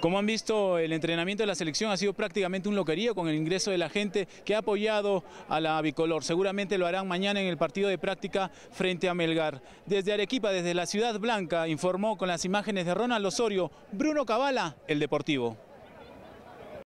Como han visto, el entrenamiento de la selección ha sido prácticamente un loquerío con el ingreso de la gente que ha apoyado a la bicolor. Seguramente lo harán mañana en el partido de práctica frente a Melgar. Desde Arequipa, desde la Ciudad Blanca, informó con las imágenes de Ronald Osorio, Bruno Cabala, El Deportivo.